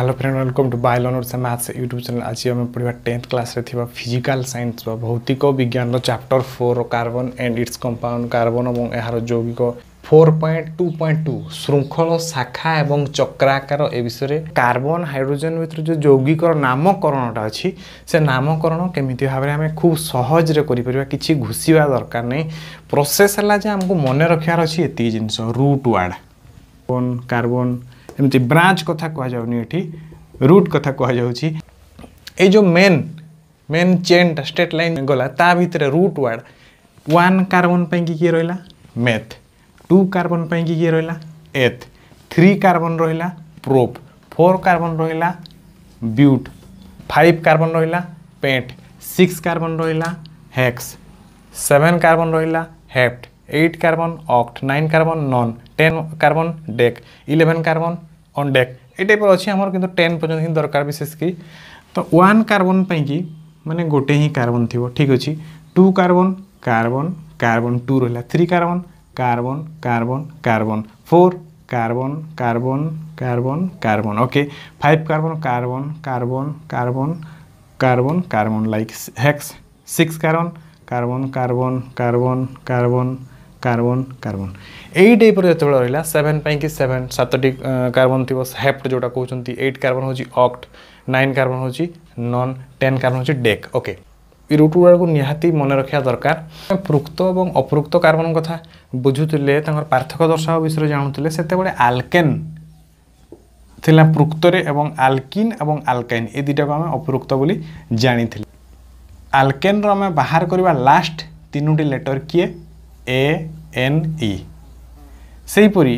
hello friend welcome to বায়োল honours maths YouTube channel ଆଜି ଆମେ ପଢ଼ିବା ଟେନ୍ଥ କ୍ଲାସ୍ରେ ଥିବା ଫିଜିକାଲ୍ ସାଇନ୍ସ ବା ଭୌତିକ ବିଜ୍ଞାନର chapter four carbon and its compound carbon ଏବଂ ଏହାର ଯୌଗିକ four point two point two শৃঙ্খল শাখা এবং চক্রাকার এ বিষয়ে কার্বন হাইড্রোজেন ভিতরে যে যৌগিকর নামকরণটা অছি সে নামকরণ কেমিতি ভাবে আমি খুব সহজরে করিপার কিছু ঘুষিবা দরকার নাই প্রসেস হল যে আমি মনে রক্ষার অতি জিনিস রুট ওয়ার্ড কার্বন কার্বন ଏମିତି ବ୍ରାଞ୍ଚ କଥା କୁହାଯାଉନି ଏଠି ରୁଟ୍ କଥା କୁହାଯାଉଛି ଏଇ ଯେଉଁ ମେନ୍ ମେନ୍ ଚେନ୍ଟା ଷ୍ଟେଟ୍ ଲାଇନ୍ ଗଲା ତା ଭିତରେ ରୁଟ୍ ୱାର୍ଡ଼ ୱାନ୍ କାର୍ବନ୍ ପାଇଁକି କିଏ ରହିଲା ମେଥ୍ ଟୁ କାର୍ବନ୍ ପାଇଁକି କିଏ ରହିଲା ଏଥ୍ থ্রি কার্বন রহিলা প্রোপ ফোর কার্বন রহিলা বিউট ফাইভ কার্বন রহিলা পেট সিক্স কার্বন রহিলা hex seven carbon রহিলা hept eight carbon oct nine carbon non ten carbon dec eleven carbon un dec এই টাইপের অছি আমার কিন্তু টেন পর্যন্ত হিঁ দরকার বিশেষ কি তো ওয়ান কার্বন পাই মানে গোটে হি কার্বন থিব ঠিক আছে two carbon carbon carbon two রহিলা three carbon carbon carbon carbon four carbon carbon carbon carbon okay five carbon carbon carbon carbon carbon carbon like hex six carbon carbon carbon carbon carbon carbon carbon এই টাইপ্র যেতবে রহলা seven পাইকি seven সাতটি carbon থাকবে hept যেটা Kaun eight carbon হচ্ছে অক্ট নাইন কার্বন হচ্ছে নন টেন কার্বন হচ্ছে ডেক ওকে এই রুট গুড়াক নিহতি মনে রাখা দরকার পৃক্ত এবং অপৃক্ত কার্বন কথা বুঝুলে তাঁর পার্থক্য দর্শাও বিষয়ে জাণুলে সেতবে আলকেন ଥିଲା ପୃକ୍ତରେ ଏବଂ ଆଲକିନ୍ ଏବଂ ଆଲକାଇନ୍ ଏ ଦୁଇଟାକୁ ଆମେ ଅପୃକ୍ତ ବୋଲି ଜାଣିଥିଲେ ଆଲକେନ୍ର ଆମେ ବାହାର କରିବା ଲାଷ୍ଟ ତିନୋଟି ଲେଟର୍ କିଏ ଏ ଏନ୍ ଇ ସେହିପରି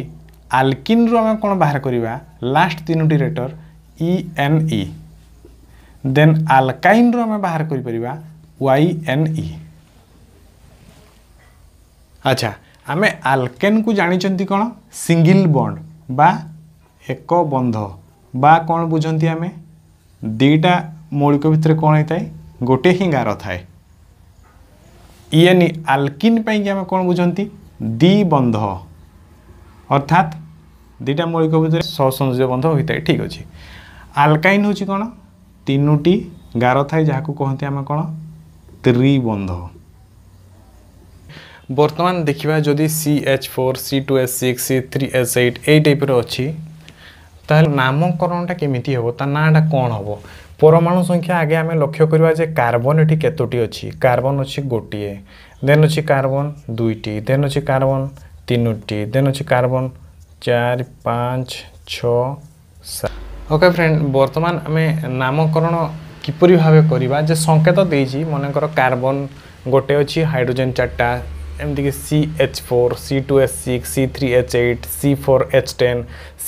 ଆଲକିନ୍ରୁ ଆମେ କ'ଣ ବାହାର କରିବା ଲାଷ୍ଟ ତିନୋଟି letter E N E then ଆଲକାଇନ୍ରୁ ଆମେ ବାହାର କରିପାରିବା ୱାଇ ଏନ୍ ଇ ଆଚ୍ଛା ଆମେ ଆଲକେନ୍କୁ ଜାଣିଛନ୍ତି କ'ଣ ସିଙ୍ଗିଲ୍ ବଣ୍ଡ ବା ଏକ ବନ୍ଧ ବା କ'ଣ ବୁଝନ୍ତି ଆମେ ଦୁଇଟା ମୌଳିକ ଭିତରେ କ'ଣ ହେଇଥାଏ ଗୋଟିଏ ହିଁ ଗାର ଥାଏ ଇଏନ୍ ଆଲକିନ୍ ପାଇଁକି ଆମେ କ'ଣ ବୁଝନ୍ତି ଦ୍ୱିବନ୍ଧ ଅର୍ଥାତ୍ ଦୁଇଟା ମୌଳିକ ଭିତରେ ସସଂଯୋଗ ବନ୍ଧ ହୋଇଥାଏ ଠିକ୍ ଅଛି ଆଲକାଇନ୍ ହେଉଛି କ'ଣ ତିନୋଟି ଗାର ଥାଏ ଯାହାକୁ କହନ୍ତି ଆମେ କ'ଣ ତ୍ରିବନ୍ଧ ବର୍ତ୍ତମାନ ଦେଖିବା ଯଦି C H four C two S six C three S eight ଏଇ ଟାଇପ୍ର ଅଛି ତାହେଲେ ନାମକରଣଟା କେମିତି ହେବ ତା ନାଁଟା କ'ଣ ହେବ পরমাণু সংখ্যা আগে আমি লক্ষ্য করা যে কার্বন এটি কতটি অছি অোটিয়ে দেন অছি দুইটি দেন অছি কার্বন তিনোটি দেন অছি চার পাঁচ ছ ওকে ফ্রেন্ড বর্তমান আমি নামকরণ কিপরি ভাবে করা যে সংকেত দিয়েছি মনে কর কার্বন গোটে অাইড্রোজেন হাইড্রোজেন চারটা এমতিকি C H four C two H six C three H eight C four H ten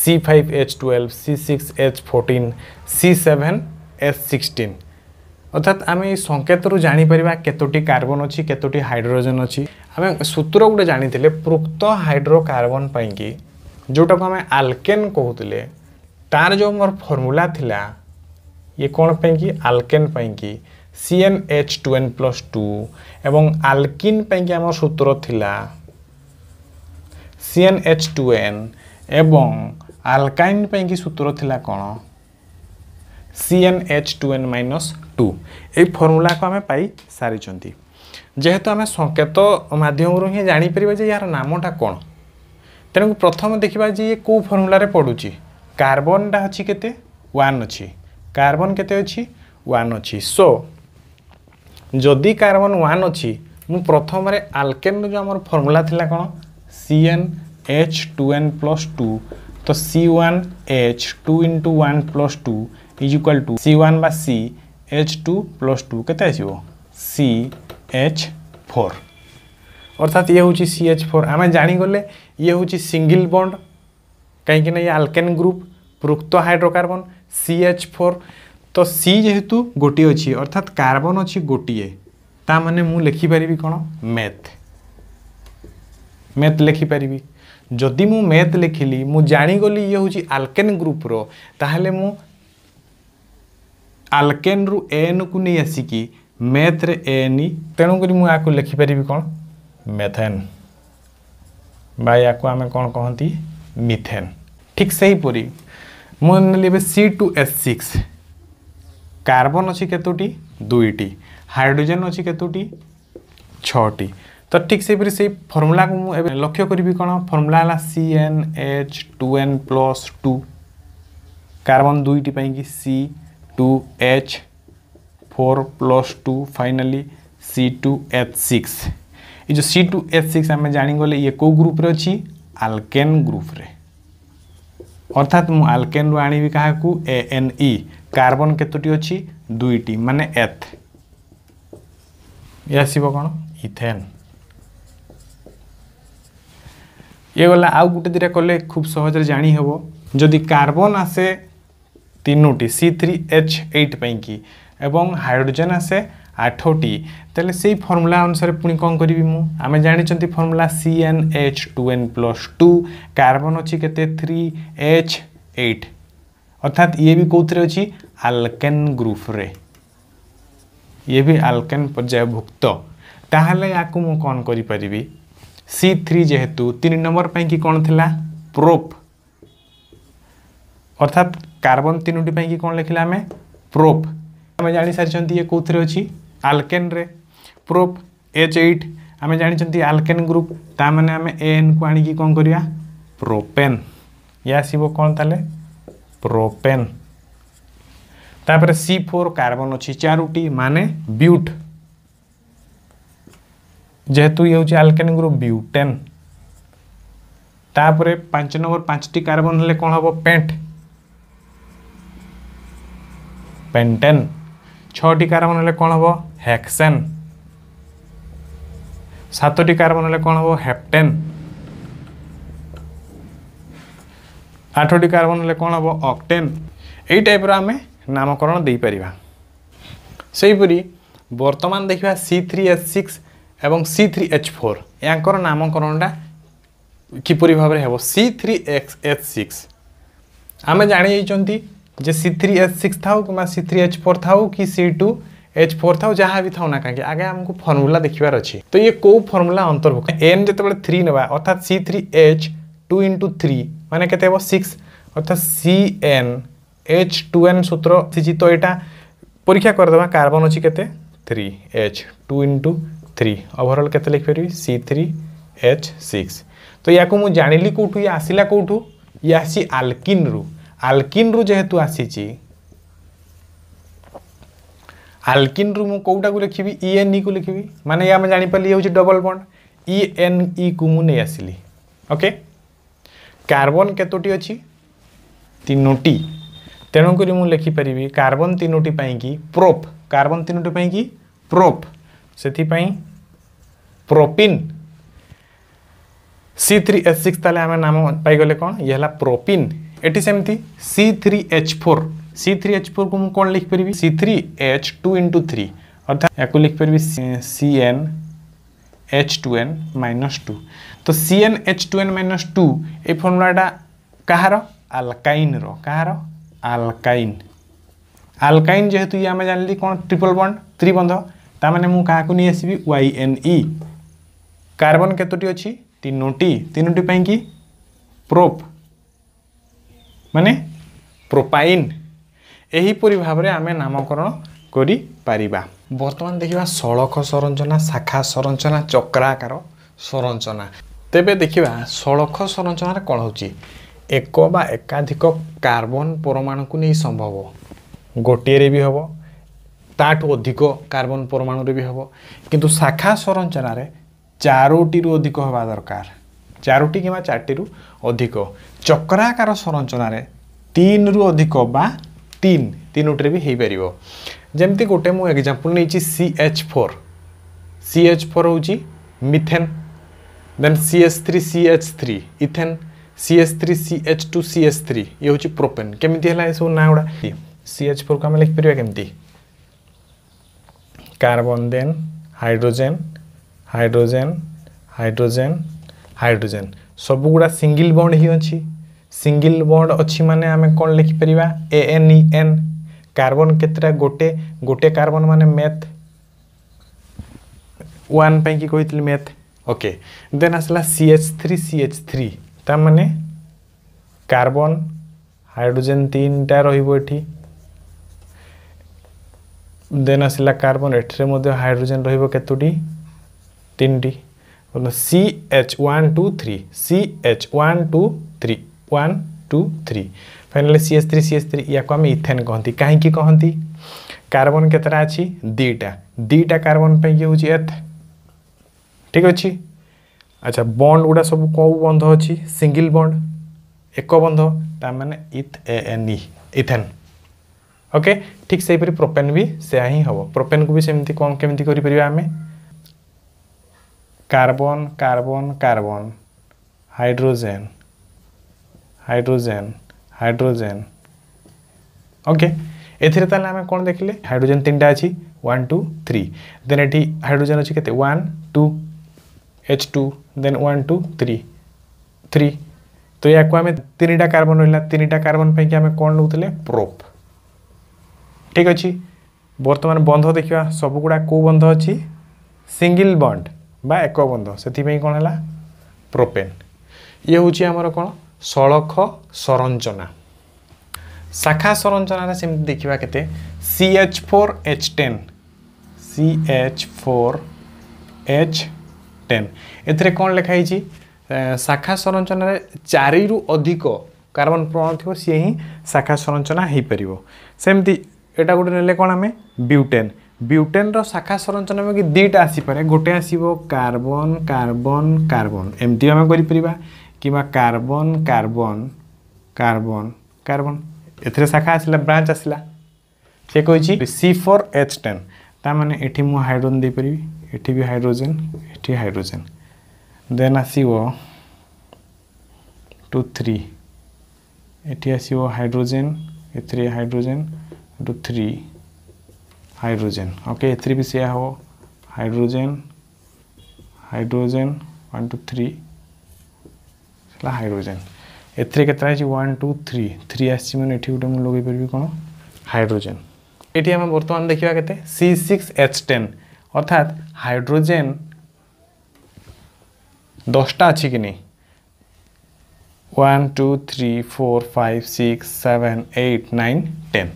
C five H twelve C six H fourteen C seven F sixteen অর্থাৎ আমি সংকেতরু জাঁপারা কতোটি কার্বন অছি কতোটি hydrogen অছি আমি সূত্র গোটে জাঁলে প্রোক্ত hydrocarbon পাইকি যেটা আমি আলকেন কুলে তার যে মোর ফর্মুলা লা ইয়ে কোণ পাইকি alkane পাইকি C N H two N plus two এবং আলকিন পাইকি আমার সূত্র লা C N H two N এবং আলকাইন পাইকি সূত্র লা কোণ C N H two N minus two ଏଇ ଫର୍ମୁଲାକୁ ଆମେ ପାଇସାରିଛନ୍ତି ଯେହେତୁ ଆମେ ସଙ୍କେତ ମାଧ୍ୟମରୁ ହିଁ ଜାଣିପାରିବା ଯେ ଏହାର ନାମଟା କ'ଣ ତେଣୁ ପ୍ରଥମ ଦେଖିବା ଯେ ଇଏ କେଉଁ ଫର୍ମୁଲାରେ ପଡ଼ୁଛି କାର୍ବନଟା ଅଛି କେତେ ୱାନ୍ ଅଛି କାର୍ବନ କେତେ ଅଛି ୱାନ୍ ଅଛି ସୋ ଯଦି କାର୍ବନ ୱାନ୍ ଅଛି ମୁଁ ପ୍ରଥମରେ ଆଲକେନ୍ର ଯେଉଁ ଆମର ଫର୍ମୁଲା ଥିଲା କ'ଣ C N H two N plus two ତ C one H two into one plus two is equal to C one C H two plus two के सी एच फोर अर्थात ये हूँ सी एच फोर आम जाणीगले ये हूँ सिंगल बंड कहीं ये आल्केन ग्रुप पृक्त हाइड्रोकार्बन सी एच फोर तो सी जेहेतु गोटे अच्छी अर्थात कार्बन अच्छी गोटे ता मैंने मुखिपारि कौन मैथ मैथ लिखिपारि जदि मु मैथ लिखिली मुझे जाणीगली ये हूँ आल्केन ग्रुप्र ताहले मु ଆଲକେନ୍ରୁ ଏନ୍କୁ ନେଇ ଆସିକି ମେଥ୍ରେ ଏନ୍ ତେଣୁକରି ମୁଁ ଏହାକୁ ଲେଖିପାରିବି କ'ଣ ମେଥେନ୍ ବା ଏହାକୁ ଆମେ କ'ଣ କହନ୍ତି ମିଥେନ୍ ଠିକ୍ ସେହିପରି ମୁଁ ନେଲି ଏବେ C two S six carbon ଅଛି କେତୋଟି ଦୁଇଟି ହାଇଡ୍ରୋଜେନ୍ ଅଛି କେତୋଟି ଛଅଟି ତ ଠିକ୍ ସେହିପରି ସେଇ ଫର୍ମୁଲାକୁ ମୁଁ ଏବେ ଲକ୍ଷ୍ୟ କରିବି କ'ଣ ଫର୍ମୁଲା ହେଲା C N H two N plus two carbon ଦୁଇଟି ପାଇଁକି C 2H 4 plus 2 finally C2H6 ये जो C2H6 आम जाणीगले ये कौ ग्रुप रे अच्छी आल्केन ग्रुप रे अर्थात मु आल्केन रु आनी भी कहा क्या एएनई कार्बन केतोटी अच्छी दुईटी माने एथ ये आसीबो कोन इथेन ये गला आउ गुटे दुटा कोले खूब सहज रे जानी हेबो जदी कार्बन आसे তিনোটি সি থ্রি এচ এইট পাইকি এবং হাইড্রোজেন আসে আঠটি তাহলে সেই ফর্মুলা অনুসারে পুনি কম করবি মু আমি জাঁচি formula C N H two N plus two carbon অছি কেতে থ্রি এচ এইট অর্থাৎ ইয়ে বি কোথায় অছি আলকেন গ্রুপরে ইয়ে বি আলকেন পর্যায়ভুক্ত তাহলে ইয়াকু মু কন করিপারিবি সি থ্রি যেহেতু তিন নম্বর পাই কি কোণ লা প্রোপ অর্থাৎ कार्बन तीनों की कौन लिखे आम प्रोप आम जा सारी ये कौथे अच्छी आलकेन रे प्रोप एच एट आम जानते आलकेन ग्रुप तामें आम एन को आण की कौन करवा प्रोपेन ये आसब कौन ताले प्रोपेन तापर सी फोर कार्बन अच्छी चारोटी माने ब्यूट जेहेतु ये हूँ आलकेन ग्रुप ब्यूटेन तापर पांच नंबर पांचटी कार्बन हेल्ले कौन हम पेंट પેન્ટેન છટી કાર્બન એટલે କ'ଣ ହେବ ହେକ୍ସେନ୍ ସାତଟି କାର୍ବନ୍ ହେଲେ କ'ଣ ହେବ ହେପ୍ଟେନ୍ ଆଠଟି କାର୍ବନ୍ ହେଲେ କ'ଣ ହେବ ଅକ୍ଟେନ୍ ଏଇ ଟାଇପ୍ର ଆମେ ନାମକରଣ ଦେଇପାରିବା ସେହିପରି ବର୍ତ୍ତମାନ ଦେଖିବା ସି ଥ୍ରୀ ଏଚ୍ ସିକ୍ସ ଏବଂ ସି ଥ୍ରୀ ଏଚ୍ ଫୋର୍ ୟାଙ୍କର ନାମକରଣଟା କିପରି ଭାବରେ ହେବ C three X H six ଆମେ ଜାଣିଯାଇଛନ୍ତି যে सी थ्री एच सिक्स था कि सी थ्री एच फोर था कि सी टू एच फोर था जहाँ भी था ना कहीं आगे आमको फर्मूला देखार अच्छे तो ये कौ फर्मूला अंतर्भुक्त एन जिते थ्री ना अर्थात C three H two into three मैंने के सिक्स অর্থাৎ C N H two N সূত্র আসিছি তো এটা পরীক্ষা করেদেবা কার্বন অছি কেতে three H two into three overall কেতে লিখিপারি সি থ্রি এইচ সিক্স তো ইয়াকু মু জাঁলি কোটু ইয়ে আসিলা কোটু ইয়ে আসি আলকিন্রু आलकिन रु जेहेतु आसी आलकिन रु मु कोटा को लिखी इएन इ को लिखी माने या मैं जापरली ये हूँ डबल बंड इएन इ को मुझे आसली ओके कार्बन कतोटी अच्छी तीनोटी तेणुक मुझे लिखिपरि कार्बन तीनो कि प्रोप कार्बन तीनो कि प्रोप से propyne C three S six तेल आम नाम पाई कौन ये प्रोपिन এটি সেমতি C three H four C three H ফোরকে মু কোণ লিখিপারি C three H two into three অর্থাৎ একু লিখিপারি C N H two N minus two তো C N H two N minus two এই ফর্মুলাটা কাহার আলকাইনর কাহার আলকাইন আলকাইন যেহেতু ইয়ে আমি জানলি কোণ ট্রিপল বন্ড ত্রিবন্ধ তা মানে মু কাহাকু নিয়ে আসবি ওয়াই এন ই কার্বন কতটি অছি তিনোটি তিনোটি পাই কি প্রোপ ମାନେ ପ୍ରୋପାଇନ୍ ଏହିପରି ଭାବରେ ଆମେ ନାମକରଣ କରିପାରିବା ବର୍ତ୍ତମାନ ଦେଖିବା ସଳଖ ସଂରଚନା ଶାଖା ସଂରଚନା ଚକ୍ରାକାର ସଂରଚନା ତେବେ ଦେଖିବା ସଳଖ ସଂରଚନାରେ କ'ଣ ହେଉଛି ଏକ ବା ଏକାଧିକ କାର୍ବନ ପରମାଣୁକୁ ନେଇ ସମ୍ଭବ ଗୋଟିଏରେ ବି ହେବ ତାଠୁ ଅଧିକ କାର୍ବନ ପରମାଣୁରେ ବି ହେବ କିନ୍ତୁ ଶାଖା ସଂରଚନାରେ ଚାରୋଟିରୁ ଅଧିକ ହେବା ଦରକାର ଚାରୋଟି କିମ୍ବା ଚାରିଟିରୁ ଅଧିକ ଚକ୍ରାକାର ସଂରଚନାରେ ତିନିରୁ ଅଧିକ ବା ତିନି ତିନୋଟିରେ ବି ହେଇପାରିବ ଯେମିତି ଗୋଟେ ମୁଁ ଏକ୍ଜାମ୍ପଲ୍ ନେଇଛି C H four C H four ହେଉଛି methane then C H three C H three ethane C H three C H two C H three ଇଏ ହେଉଛି ପ୍ରୋପେନ୍ କେମିତି ହେଲା ଏସବୁ ନାଁ ଗୁଡ଼ା ସି ଏଚ୍ ଫୋର୍କୁ ଆମେ ଲେଖିପାରିବା କେମିତି carbon then hydrogen hydrogen hydrogen hydrogen ସବୁଗୁଡ଼ା single bond ହିଁ ଅଛି ସିଙ୍ଗିଲ୍ ବଣ୍ଡ ଅଛି ମାନେ ଆମେ କ'ଣ ଲେଖିପାରିବା A N E N carbon କେତେଟା ଗୋଟେ ଗୋଟେ କାର୍ବନ୍ ମାନେ ମେଥ୍ ୱାନ୍ ପାଇଁକି କହିଥିଲି ମେଥ୍ ଓକେ ଦେନ୍ ଆସିଲା C H three C H three ତାମାନେ କାର୍ବନ୍ ହାଇଡ୍ରୋଜେନ୍ ତିନିଟା ରହିବ ଏଠି ଦେନ୍ ଆସିଲା କାର୍ବନ୍ ଏଠିରେ ମଧ୍ୟ ହାଇଡ୍ରୋଜେନ୍ ରହିବ କେତୋଟି ତିନିଟି बोलो C H one two three C H one two three one two three finally C H three C H three या आम इथेन कहती कहीं कहती कार्बन के अच्छी दीटा दीटा कार्बन ये हूँ एथ ठीक अच्छे अच्छा बंड गुड़ा सब कौ बंध अच्छी सिंगल बंड एक बंध मैंने eth A N E ethane okay ठीक से प्रोपेन भी से ही हम प्रोपेन को भी सेमती कौन केमी करें आम carbon carbon carbon hydrogen hydrogen hydrogen okay এথিরে তাহলে আমি কোণ দেখলে হাইড্রোজেন তিনটা আছে ওয়ান টু থ্রি দেন এটি হাইড্রোজেন আছে কেতে one two H two then one two three three তো ইয়াকু আমি তিনটা কার্বন রহলা তিনটা কার্বন পাই আমি কোণ নেউলে প্রোপ ঠিক আছে বর্তমান বন্ধ দেখা সবগুড়া কেউ বন্ধ অছি সিঙ্গল বন্ড বা ଏକ ବନ୍ଧ ସେଥିପାଇଁ କ'ଣ ହେଲା ପ୍ରୋପେନ୍ ଇଏ ହେଉଛି ଆମର କ'ଣ ସଳଖ ସଂରଚନା ଶାଖା ସଂରଚନାରେ ସେମିତି ଦେଖିବା କେତେ C H four H ten C H four H ten ଏଥିରେ କ'ଣ ଲେଖା ହେଇଛି ଶାଖା ସଂରଚନାରେ ଚାରିରୁ ଅଧିକ କାର୍ବନ ପ୍ରମାଣ ଥିବ ସିଏ ହିଁ ଶାଖା ସଂରଚନା ହୋଇପାରିବ ସେମିତି ଏଇଟା ଗୋଟେ ନେଲେ କ'ଣ ଆମେ ବ୍ୟୁଟେନ୍ ବ୍ୟୁଟେନ୍ର ଶାଖା ସଂରଚନା କି ଦୁଇଟା ଆସିପାରେ ଗୋଟେ ଆସିବ କାର୍ବନ କାର୍ବନ କାର୍ବନ ଏମିତି ଆମେ କରିପାରିବା କିମ୍ବା କାର୍ବନ କାର୍ବନ କାର୍ବନ କାର୍ବନ ଏଥିରେ ଶାଖା ଆସିଲା ବ୍ରାଞ୍ଚ ଆସିଲା ସେ କହିଛି ସି ଫୋର୍ ଏଚ୍ ଟେନ୍ ତାମାନେ ଏଠି ମୁଁ ହାଇଡ୍ରୋଜେନ୍ ଦେଇପାରିବି ଏଠି ବି ହାଇଡ୍ରୋଜେନ୍ ଏଠି ହାଇଡ୍ରୋଜେନ୍ ଦେନ୍ ଆସିବ ଟୁ ଥ୍ରୀ ଏଠି ଆସିବ ହାଇଡ୍ରୋଜେନ୍ ଏଥିରେ hydrogen two three hydrogen okay three P C आ hydrogen hydrogen one two three hydrogen एथे के वन टू थ्री थ्री आने गोटे मुझे लगे पारि कौन हाइड्रोजेन ये आम बर्तमान देखा के सिक्स एच टेन अर्थात हाइड्रोजेन दसटा अच्छी नहीं one two three four five six seven eight nine ten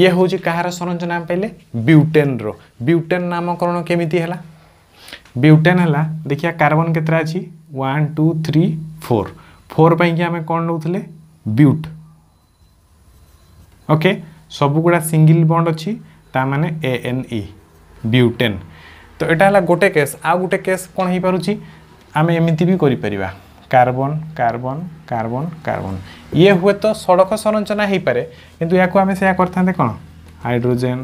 ଇଏ ହେଉଛି କାହାର ସରଞ୍ଜନାମ ପାଇଲେ ବ୍ୟୁଟେନ୍ର ବ୍ୟୁଟେନ୍ ନାମକରଣ କେମିତି ହେଲା ବ୍ୟୁଟେନ୍ ହେଲା ଦେଖିବା କାର୍ବନ୍ କେତେଟା ଅଛି one two three four four ପାଇଁକି ଆମେ କ'ଣ ନେଉଥିଲେ ବ୍ୟୁଟ୍ ଓକେ ସବୁଗୁଡ଼ା ସିଙ୍ଗିଲ୍ ବଣ୍ଡ ଅଛି ତାମାନେ ଏ ଏନ୍ ଇ ବ୍ୟୁଟେନ୍ ତ ଏଇଟା ହେଲା ଗୋଟେ କେସ୍ ଆଉ ଗୋଟେ କେସ୍ କ'ଣ ହେଇପାରୁଛି ଆମେ ଏମିତି ବି କରିପାରିବା कार्बन कार्बन कार्बन कार्बन ये हुए तो सड़क संरचना हो पाए कि या आम से करते कौन हाइड्रोजेन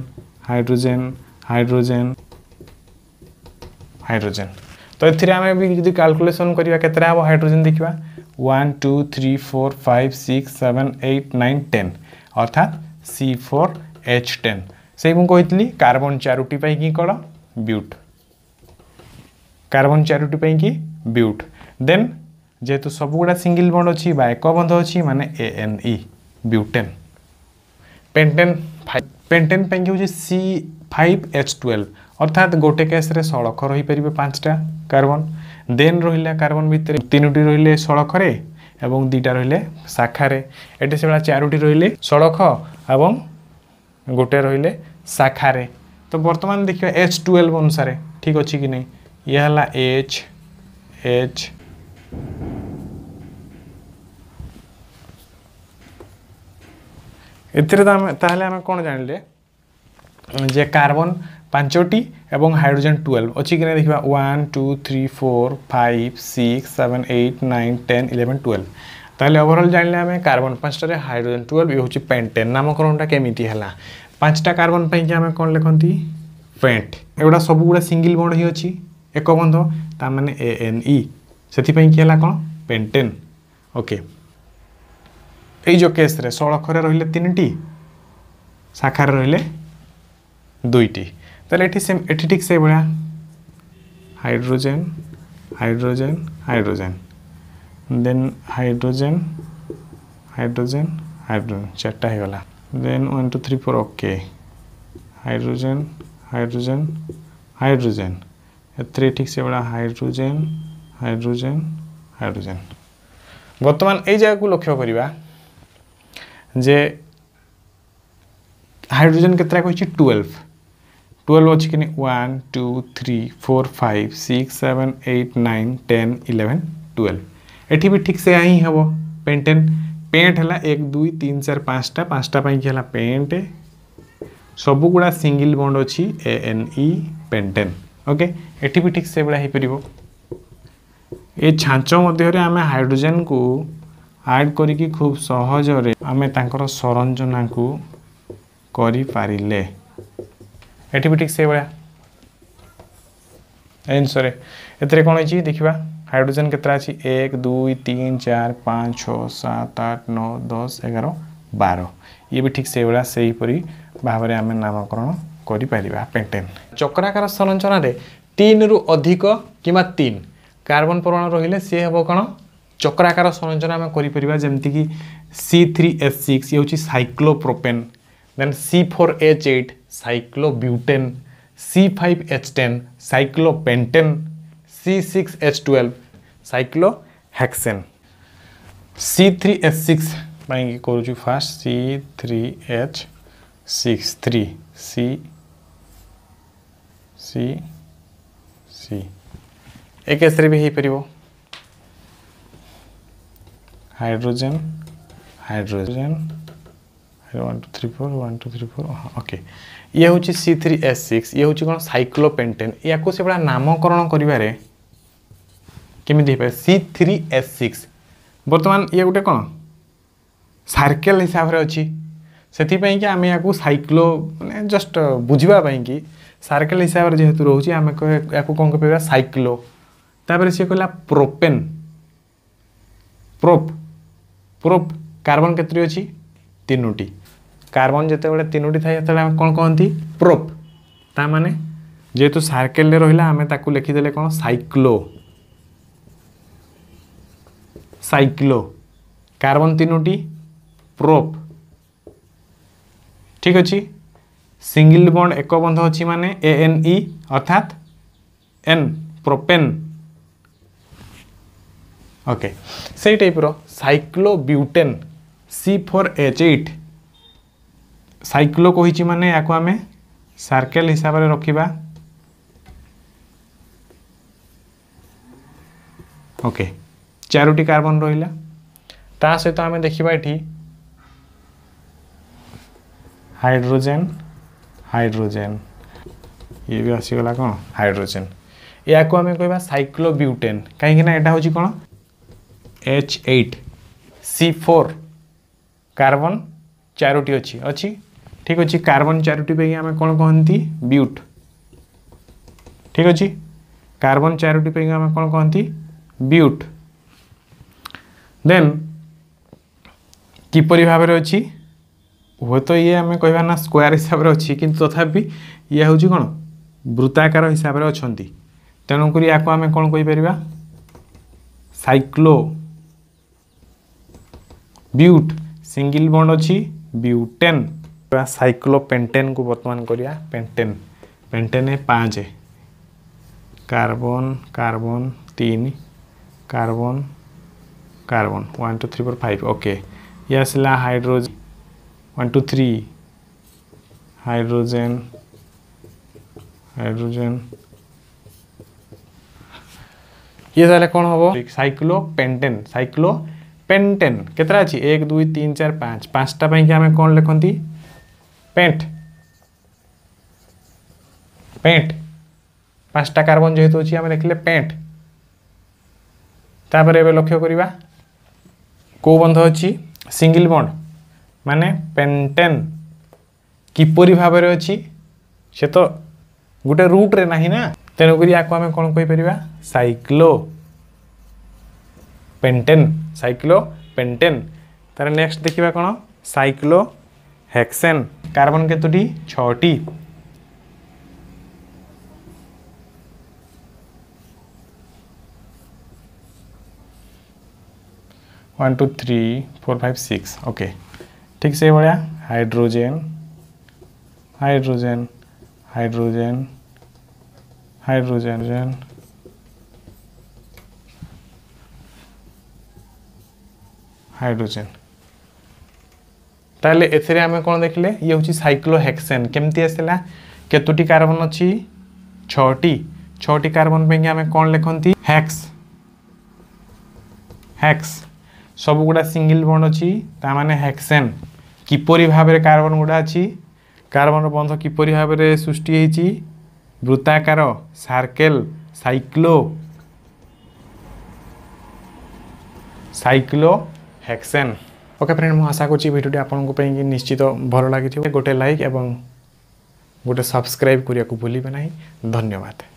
हाइड्रोजेन हाइड्रोजेन हाइड्रोजेन तो ये आम भी जो काल्कुलेसन करवा के हम हाइड्रोजेन देखा one two three four five six seven eight nine ten अर्थात सी फोर एच टेन से मुझे कार्बन चारोटी पाई कौन ब्यूट कार्बन चारोटी पाई ब्यूट देन যেহেতু সবুগুড়া সিঙ্গল বন্ড অছি বা এক বন্ধ অছি মানে A N E butane pentane five pentane পাই হচ্ছে সি ফাইভ এচ টুয়েলভ অর্থাৎ গোটে ক্যাসরে ষোলখর হয়ে পাঁচটা কার্বন দেন রহিলা কার্বন ভিতরে তিনোটি রহলে ষোলখরে এবং দুইটা রহলে শাখারে এটি সেভাবে চারোটি রহলে ষোলখ এবং গোটে রহলে শাখারে তো বর্তমান দেখা এচ টুয়েলভ অনুসারে ঠিক অছি কি না ইয়ে হল এচ এচ ଏଥିରେ ତାହେଲେ ଆମେ କ'ଣ ଜାଣିଲେ ଯେ କାର୍ବନ୍ ପାଞ୍ଚଟି ଏବଂ ହାଇଡ୍ରୋଜେନ୍ ଟୁଏଲ୍ଭ ଅଛି କି ନା ଦେଖିବା one two three four five six seven eight nine ten eleven twelve ତାହେଲେ ଓଭରଅଲ୍ ଜାଣିଲେ ଆମେ କାର୍ବନ୍ ପାଞ୍ଚଟାରେ ହାଇଡ୍ରୋଜେନ୍ ଟୁଏଲ୍ଭ ଇଏ ହେଉଛି ପେଣ୍ଟ ଟେନ୍ ନାମକରଣଟା କେମିତି ହେଲା ପାଞ୍ଚଟା କାର୍ବନ୍ ପାଇଁକି ଆମେ କ'ଣ ଲେଖନ୍ତି ପେଣ୍ଟ ଏଗୁଡ଼ା ସବୁଗୁଡ଼ା ସିଙ୍ଗିଲ୍ ବଣ୍ଡ ହିଁ ଅଛି ଏକ ବନ୍ଧ ତାମାନେ ଏ ଏନ୍ ଇ ସେଥିପାଇଁ କି ହେଲା କ'ଣ ପେଣ୍ଟେନ୍ ଓକେ ଏଇ ଯେଉଁ କେସ୍ରେ ଷୋଳଖରେ ରହିଲେ ତିନିଟି ଶାଖାରେ ରହିଲେ ଦୁଇଟି ତାହେଲେ ଏଠି ସେ ଏଠି ଠିକ୍ ସେଇଭଳିଆ hydrogen hydrogen hydrogen then hydrogen hydrogen hydrogen ଚାରିଟା ହେଇଗଲା then one two three four okay hydrogen hydrogen hydrogen ଏଥିରେ ଠିକ୍ ସେଭଳିଆ ହାଇଡ୍ରୋଜେନ୍ हाइड्रोजेन हाइड्रोजेन बर्तमान ये जगह को लक्ष्य करवा जे हाइड्रोजेन के टुवेल्व टुवेल्व अच्छे one two three four five six seven eight nine ten eleven twelve eighty भी ठीक से ही हम पेंटेन पेंट है एक दुई तीन चार पाँचटा पाँचटापी है सब गुड़ा सिंगल बंड अच्छी A N E pentane okay ये भी ठीक से भाई हो ये छाँच मध्य आम हाइड्रोजेन को आड करी खूब सहजरे आम तर संरचना को करें ठीक से भाया एथेरे कौन है देखा हाइड्रोजेन केत दुई तीन चार पाँच छः सात आठ नौ दस एगार बार ये भी ठीक से भाया से हीपरी भाव में आम नामकरण करें चक्राकार संरचन तीन रु अधिक किन কার্বন পরমাণু রহলে সি হব কোণ চক্রাকার সংরচনা আমি করে পারা যেমিকি সি থ্রি এস সিক্স ইয়ে হচ্ছে cyclopropane then C four H eight cyclobutane C five H ten cyclopentane C six H twelve cyclohexane C three H six ପାଇଁ କରୁଛୁ first C three H six three C C C एक केसरे भी हो पार hydrogen hydrogen one two three four one two three four okay ये हूँ सी three S six ये हूँ कौन सैक्लोपेन्टेन या कोई नामकरण कर केमी सी थ्री एस सिक्स बर्तमान ये गोटे कौन सार्केल हिसाब से अच्छी से कि आम या सैक्लो मैंने जस्ट बुझापी सार्केल हिसाब से जेहतु रोचे आम या कौन कह सैक्लो ତାପରେ ସିଏ କହିଲା ପ୍ରୋପେନ୍ ପ୍ରୋପ୍ ପ୍ରୋପ୍ କାର୍ବନ୍ କେତୋଟି ଅଛି ତିନୋଟି কার্বন যেতবে তিনোটি থাকে সেতবে আমি কোণ কহতি প্রোপ তা মানে যেহেতু সার্কেলে রহিলা আমি তাকে লিখিদেলে কোণ সাইক্লো সাইক্লো কার্বন তিনোটি প্রোপ ঠিক আছে সিঙ্গল বন্ড এক বন্ধ অছি মানে এএনই অর্থাৎ এন প্রোপেন ওকে সেই টাইপ্র cyclobutane C four H eight cyclo কহিছি মানে ইয়াকু আমি সার্কেল হিসাবে রখিবা ওকে চারোটি কার্বন রহিলা তা সহিত আমি দেখিবা এটি হাইড্রোজেন হাইড্রোজেন ইয়ে বি আসিগলা কোণ হাইড্রোজেন ইয়াকু আমি কহবা সাইক্লোবিউটেন কাইকি না এটা হচ্ছে কোণ H eight C four carbon চারোটি অছি অছি ঠিক আছে কার্বন চারোটি পাই আমি কোণ কহতি বিউট ঠিক আছে কার্বন চারোটি পাই আমি কোণ কহতি বিউট দেন কিপরি ভাবে অছি ହୁଏତ ଇଏ ଆମେ କହିବା ନା ସ୍କୋୟାର ହିସାବରେ ଅଛି କିନ୍ତୁ ତଥାପି ଇଏ ହେଉଛି କ'ଣ ବୃତ୍ତାକାର ହିସାବରେ ଅଛନ୍ତି ତେଣୁକରି ୟାକୁ ଆମେ କ'ଣ କହିପାରିବା ସାଇକ୍ଲୋ ब्यूट सिंगल बॉन्ड अच्छी ब्यूटेन सैक्लो पेन्टेन को बर्तमान करवा पेन्टेन पेन्टेन पाँच कार्बन कार्बन तीन carbon carbon one two three four five okay ये आसला hydrogen one two three hydrogen hydrogen ये ताले कौन हम साइक्लो पेन्टेन साइक्लो पेंटेन के अच्छी एक दुई तीन चार पाँच पाँचटा पाई आम कौन लिखती पेंट पेंट पांचटा कार्बन जेहेतु अच्छी आम लिखले पेंट तापर ए लक्ष्य करवा कौ बंध अच्छी सिंगल बंड माने पेंटेन किपर भाव से तो गोटे रूट्रे ना तेणुक या कौन कहीपर सैक्लो पेंटेन সাইক্লো পেন্টেন তার নেক্সট দেখা কোণ সাইক্লো হেক্সেন কার্বন কতটি ছটি one two three four five six okay ঠিক সেইভাবে hydrogen hydrogen hydrogen hydrogen hydrogen hydrogen তাহলে এতে আমি কোণ দেখলে ইয়ে হচ্ছে সাইক্লোহেক্সেন কেমতি আসলা কতটি কার্বন অছি ছটি ছটি কার্বন পাই আমি কোণ লেখন্তি হ্যাক্স হ্যাক্স সবগুড়া সিঙ্গল বন্ড অছি তা মানে হ্যাক্সেন কিপরি ভাবে কার্বন গুড়া অছি কার্বন বন্ধ কিপরি ভাবে সৃষ্টি হয়েছি বৃত্তাকার circle cyclo cyclo hexane okay friend ମୁଁ ଆଶା କରୁଛି ଭିଡ଼ିଓଟି ଆପଣଙ୍କ ପାଇଁକି ନିଶ୍ଚିତ ଭଲ ଲାଗିଥିବ ଗୋଟେ ଲାଇକ୍ ଏବଂ ଗୋଟେ ସବସ୍କ୍ରାଇବ୍ କରିବାକୁ ଭୁଲିବେ ନାହିଁ ଧନ୍ୟବାଦ